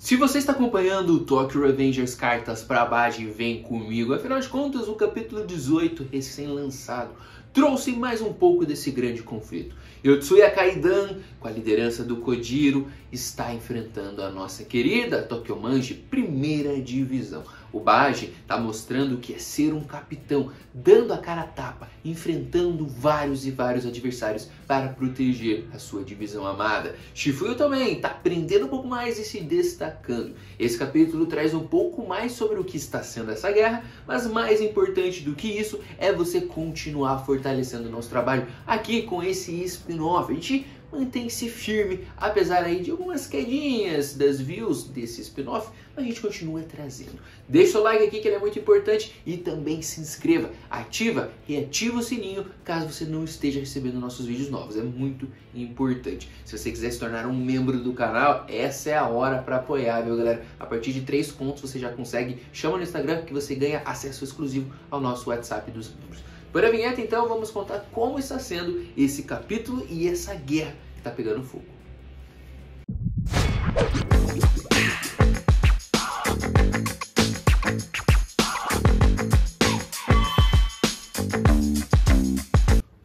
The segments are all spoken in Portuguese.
Se você está acompanhando o Tokyo Revengers Cartas para Baji, vem comigo. Afinal de contas, o capítulo 18, recém-lançado, trouxe mais um pouco desse grande conflito. Yotsuya Kaidan, com a liderança do Kojiro, está enfrentando a nossa querida Tokyomanji, primeira divisão. O Baji está mostrando que é ser um capitão, dando a cara a tapa, enfrentando vários e vários adversários para proteger a sua divisão amada. Shifuyu também está aprendendo um pouco mais e se destacando. Esse capítulo traz um pouco mais sobre o que está sendo essa guerra, mas mais importante do que isso é você continuar fortalecendo o nosso trabalho aqui com esse spin-off. A gente mantém-se firme, apesar aí de algumas quedinhas das views desse spin-off, a gente continua trazendo. Deixa o like aqui que ele é muito importante e também se inscreva, ativa e ativa o sininho caso você não esteja recebendo nossos vídeos novos, é muito importante. Se você quiser se tornar um membro do canal, essa é a hora para apoiar, viu galera? A partir de três pontos você já consegue, chama no Instagram que você ganha acesso exclusivo ao nosso WhatsApp dos membros. Por a vinheta, então, vamos contar como está sendo esse capítulo e essa guerra está pegando fogo.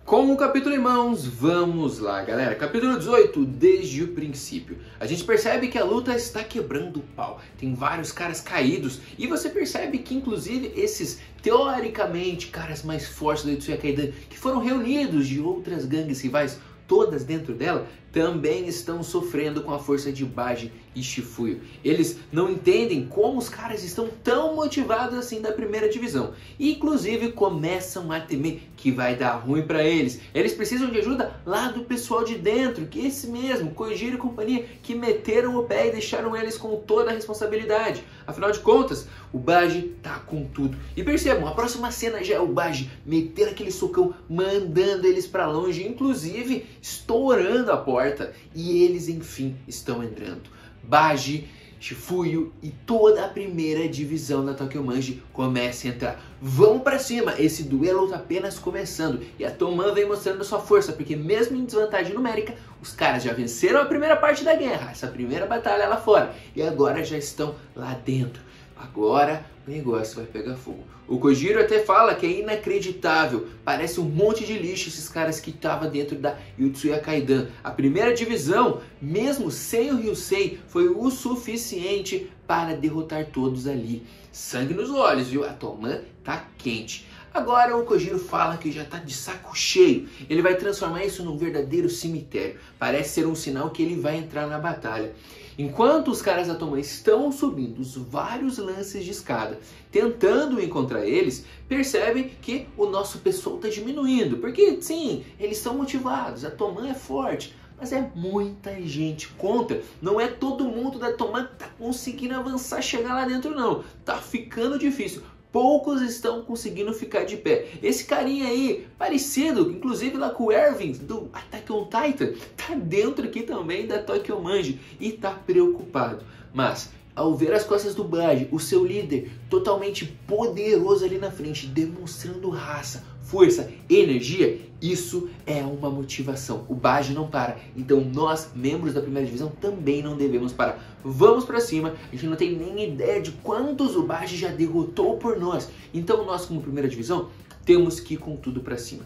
Com o capítulo em mãos, vamos lá, galera. Capítulo 18, desde o princípio. A gente percebe que a luta está quebrando o pau. Tem vários caras caídos e você percebe que, inclusive, esses teoricamente caras mais fortes do Itsuya Kaidan, que foram reunidos de outras gangues rivais, todas dentro dela, também estão sofrendo com a força de Baji e Shifuyo. Eles não entendem como os caras estão tão motivados assim da primeira divisão. E, inclusive começam a temer que vai dar ruim para eles. Eles precisam de ajuda lá do pessoal de dentro, que esse mesmo, Kojiro e companhia, que meteram o pé e deixaram eles com toda a responsabilidade. Afinal de contas, o Baji tá com tudo. E a próxima cena já é o Baji meter aquele socão, mandando eles para longe, inclusive estourando a porta e eles enfim estão entrando. Baji, Shifuyu e toda a primeira divisão da Tokyo Manji a entrar. Vão para cima, esse duelo está apenas começando e a Toman vem mostrando sua força, porque mesmo em desvantagem numérica, os caras já venceram a primeira parte da guerra, essa primeira batalha lá fora, e agora já estão lá dentro. Agora o negócio vai pegar fogo. O Kojiro até fala que é inacreditável, parece um monte de lixo esses caras que estavam dentro da Yutsuya Kaidan. A primeira divisão, mesmo sem o Ryusei, foi o suficiente para derrotar todos ali. Sangue nos olhos, viu? A Toman tá quente. Agora o Kojiro fala que já está de saco cheio. Ele vai transformar isso num verdadeiro cemitério. Parece ser um sinal que ele vai entrar na batalha. Enquanto os caras da Toman estão subindo os vários lances de escada, tentando encontrar eles, percebem que o nosso pessoal está diminuindo. Porque, sim, eles são motivados, a Toman é forte, mas é muita gente contra. Não é todo mundo da Toman que tá conseguindo avançar, chegar lá dentro, não. Tá ficando difícil poucos estão conseguindo ficar de pé. Esse carinha aí, parecido, inclusive lá com o Ervin do Attack on Titan, tá dentro aqui também da Tokyo Manji e tá preocupado. Mas ao ver as costas do Baji, o seu líder totalmente poderoso ali na frente, demonstrando raça, força, energia, isso é uma motivação. O Baji não para. Então nós, membros da primeira divisão, também não devemos parar. Vamos para cima. A gente não tem nem ideia de quantos o Baji já derrotou por nós. Então nós, como primeira divisão, temos que ir com tudo para cima.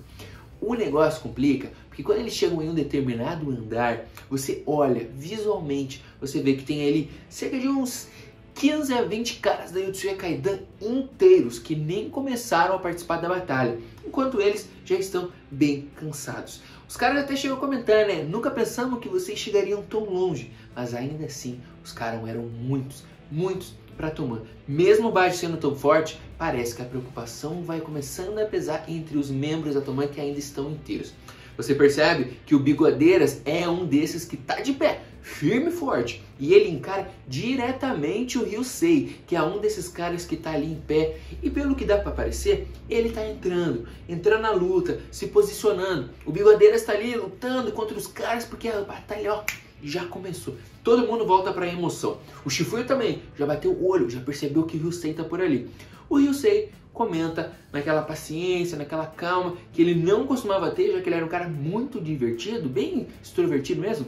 O negócio complica porque quando eles chegam em um determinado andar, você olha visualmente, você vê que tem ali cerca de uns 15 a 20 caras da Yotsuya Kaidan inteiros que nem começaram a participar da batalha, enquanto eles já estão bem cansados. Os caras até chegam a comentar, né? Nunca pensamos que vocês chegariam tão longe, mas ainda assim os caras eram muitos, muitos para tomar. Mesmo o Baji sendo tão forte, parece que a preocupação vai começando a pesar entre os membros da Toman que ainda estão inteiros. Você percebe que o Bigodeiras é um desses que está de pé, firme e forte. E ele encara diretamente o Ryusei, que é um desses caras que está ali em pé. E pelo que dá para parecer, ele está entrando, entrando na luta, se posicionando. O Bigodeiras está ali lutando contra os caras porque a batalha, ó, já começou. Todo mundo volta para a emoção. O Shifuya também já bateu o olho, já percebeu que o Ryusei está por ali. O Ryusei comenta naquela paciência, naquela calma que ele não costumava ter, já que ele era um cara muito divertido, bem extrovertido mesmo.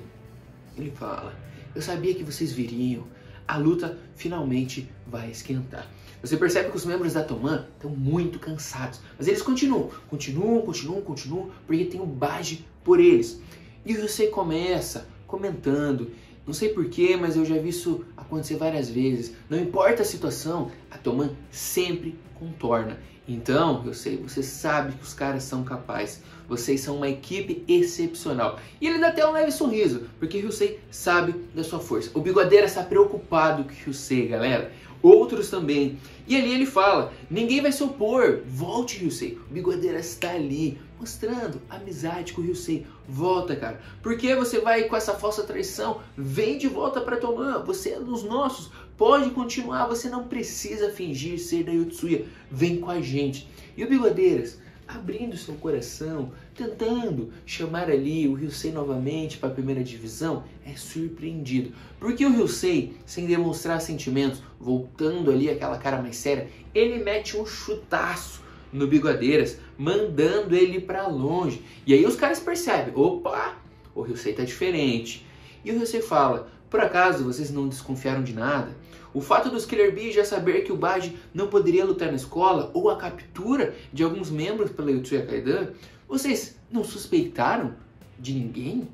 Ele fala: Eu sabia que vocês viriam. a luta finalmente vai esquentar. Você percebe que os membros da Toman estão muito cansados, mas eles continuam, continuam, continuam, continuam, porque tem um Baji por eles. E você começa comentando, não sei porquê, mas eu já vi isso acontecer várias vezes. Não importa a situação, a Toman sempre contorna. Então, eu sei, você sabe que os caras são capazes. Vocês são uma equipe excepcional. E ele dá até um leve sorriso, porque Ryusei sabe da sua força. O Bigodeira está preocupado com o galera outros também. E ali ele fala: ninguém vai se opor, volte, Ryusei. O Bigodeira está ali, mostrando amizade com o Ryusei. Volta, cara. Por que você vai com essa falsa traição? Vem de volta para Toman, você é dos nossos. Pode continuar, você não precisa fingir ser da Yotsuya. Vem com a gente. E o Bigodeiras abrindo seu coração, tentando chamar ali o Ryusei novamente para a primeira divisão, é surpreendido. Porque o Ryusei, sem demonstrar sentimentos, voltando ali aquela cara mais séria, ele mete um chutaço no Bigodeiras, mandando ele para longe. E aí os caras percebem, opa, o Ryusei tá diferente. E o Ryusei fala, por acaso vocês não desconfiaram de nada? O fato dos Killer Bees já saber que o Baji não poderia lutar na escola ou a captura de alguns membros pela Yotsuya Kaidan, vocês não suspeitaram de ninguém?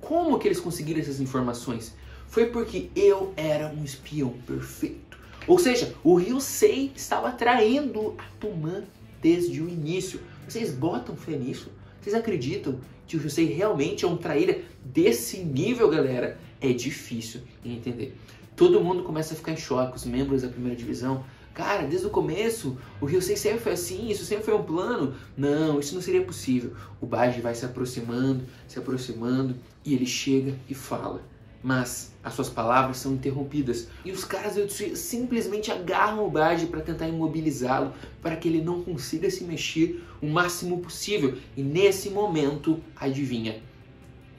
Como que eles conseguiram essas informações? Foi porque eu era um espião perfeito. Ou seja, o Ryusei estava traindo a Tuman desde o início. Vocês botam fé nisso? Vocês acreditam que o Ryusei realmente é um traíra desse nível, galera? É difícil entender todo mundo começa a ficar em choque, os membros da primeira divisão. Cara, desde o começo, o Rio sempre foi assim, isso sempre foi um plano. Não, isso não seria possível. O Baji vai se aproximando, se aproximando, e ele chega e fala. Mas as suas palavras são interrompidas. E os caras simplesmente agarram o Baji para tentar imobilizá-lo, para que ele não consiga se mexer o máximo possível. E nesse momento, adivinha?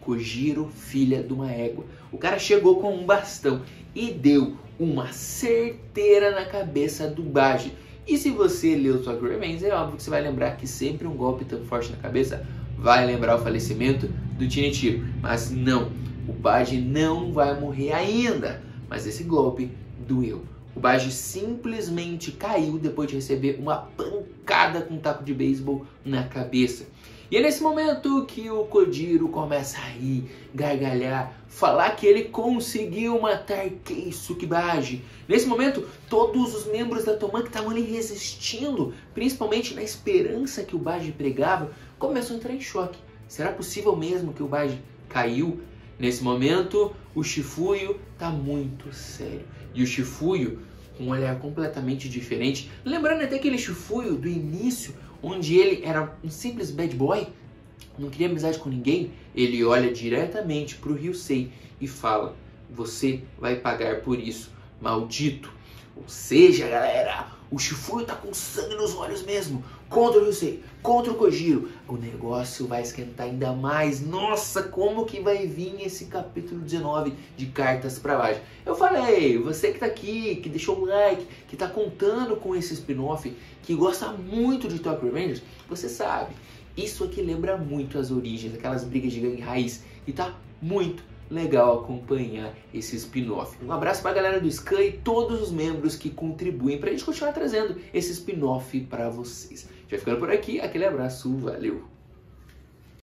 Kojiro, filha de uma égua. O cara chegou com um bastão e deu uma certeira na cabeça do Baji. E se você leu Tokyo Revenge, é óbvio que você vai lembrar que sempre um golpe tão forte na cabeça vai lembrar o falecimento do Tinichiro. Mas não, o Baji não vai morrer ainda. Mas esse golpe doeu. O Baji simplesmente caiu depois de receber uma pancada com um taco de beisebol na cabeça. E é nesse momento que o Kojiro começa a rir, gargalhar, falar que ele conseguiu matar Keisuke Baji. Nesse momento, todos os membros da Toman que estavam ali resistindo, principalmente na esperança que o Baji pregava, começam a entrar em choque. Será possível mesmo que o Baji caiu? Nesse momento, o Shifuyo está muito sério. E o Shifuyo, com um olhar completamente diferente, lembrando até aquele Shifuyo do início, onde ele era um simples bad boy, não queria amizade com ninguém, ele olha diretamente para o Ryusei e fala: Você vai pagar por isso, maldito. Ou seja, galera, o Shifuyo tá com sangue nos olhos mesmo. Contra o Ryusei, contra o Kojiro. O negócio vai esquentar ainda mais. Nossa, como que vai vir esse capítulo 19 de cartas para baixo? Eu falei, você que tá aqui, que deixou o like, que tá contando com esse spin-off, que gosta muito de Top Revengers, você sabe. Isso aqui lembra muito as origens, aquelas brigas de gangue raiz. E tá muito legal acompanhar esse spin-off. Um abraço para a galera do Scan e todos os membros que contribuem para a gente continuar trazendo esse spin-off para vocês. Já ficando por aqui, aquele abraço, valeu!